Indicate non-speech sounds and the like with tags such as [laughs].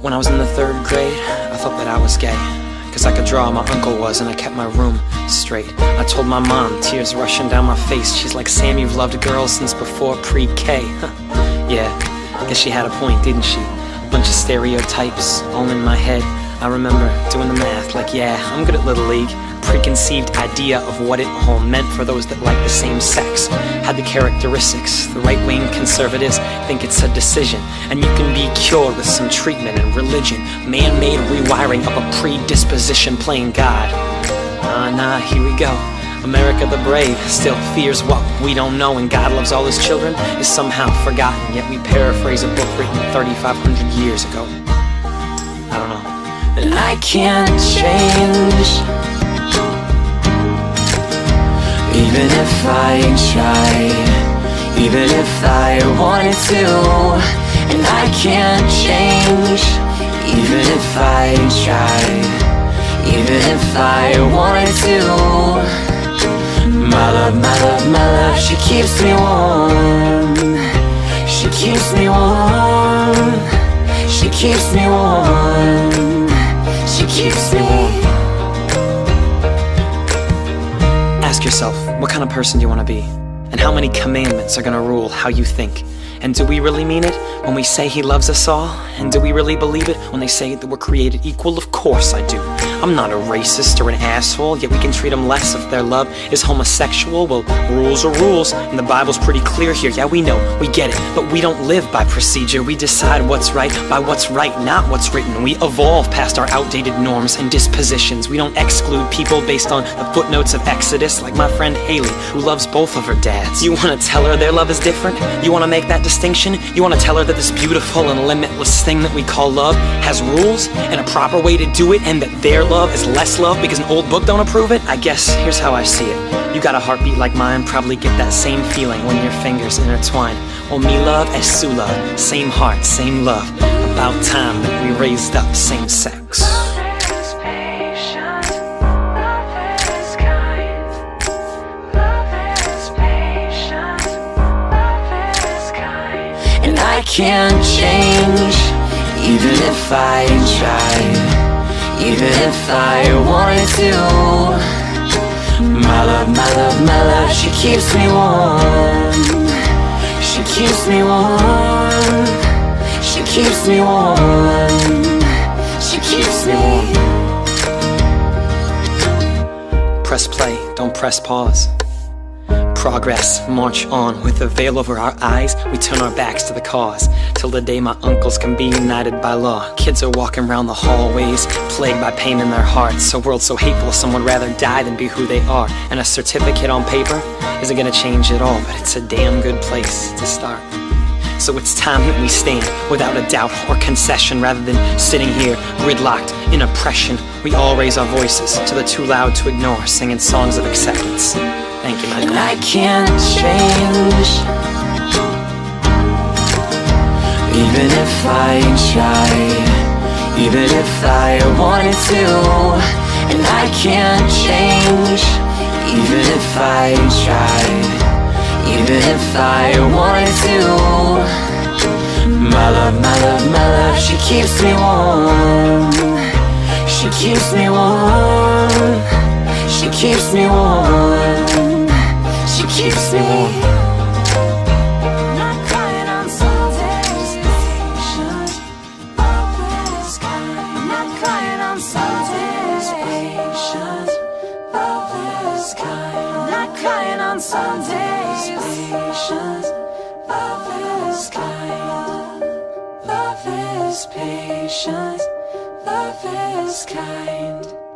When I was in the third grade, I thought that I was gay. Cause I could draw, my uncle was, and I kept my room straight. I told my mom, tears rushing down my face. She's like, Sam, you've loved girls since before pre K. [laughs] yeah, guess she had a point, didn't she? Bunch of stereotypes all in my head. I remember doing the math, like, yeah, I'm good at Little League. Preconceived idea of what it all meant for those that like the same sex. Had the characteristics. The right wing conservatives think it's a decision, and you can be cured with some treatment and religion. Man made rewiring of a predisposition playing God. Ah, nah, here we go. America the brave still fears what we don't know, and God loves all his children is somehow forgotten. Yet we paraphrase a book written 3,500 years ago. I don't know. And I can't change Even if I tried Even if I wanted to And I can't change. Even if I tried Even if I wanted to. My love, my love, my love She keeps me warm. She keeps me warm. She keeps me warm. She keeps me warm. Yourself, what kind of person do you want to be? And how many commandments are going to rule how you think? And do we really mean it when we say He loves us all? And do we really believe it when they say that we're created equal? Of course I do. I'm not a racist or an asshole, yet we can treat them less if their love is homosexual. Well, rules are rules, and the Bible's pretty clear here. Yeah, we know, we get it, but we don't live by procedure. We decide what's right by what's right, not what's written. We evolve past our outdated norms and dispositions. We don't exclude people based on the footnotes of Exodus, like my friend Haley, who loves both of her dads. You want to tell her their love is different? You want to make that distinction? You want to tell her that this beautiful and limitless thing that we call love has rules and a proper way to do it and that their love is less love because an old book don't approve it? I guess here's how I see it. You got a heartbeat like mine, probably get that same feeling when your fingers intertwine. Well, me love as Sue love, same heart, same love. About time that we raised up same sex. And I can't change, even if I tried, even if I wanted to. My love, my love, my love, she keeps me warm. She keeps me warm. She keeps me warm. She keeps me warm. Press play, don't press pause. Progress, march on. With a veil over our eyes, we turn our backs to the cause. Till the day my uncles can be united by law. Kids are walking around the hallways, plagued by pain in their hearts. A world so hateful, some would rather die than be who they are. And a certificate on paper isn't gonna change it all, but it's a damn good place to start. So it's time that we stand without a doubt or concession rather than sitting here gridlocked in oppression. We all raise our voices to the too loud to ignore, singing songs of acceptance. Thank you, Michael. And I can't change. Even if I tried, even if I wanted to, and I can't change. Even if I tried, even if I wanted to. My love, my love, my love, she keeps me warm. She keeps me warm. She keeps me warm. She keeps me warm. Patient, love is kind.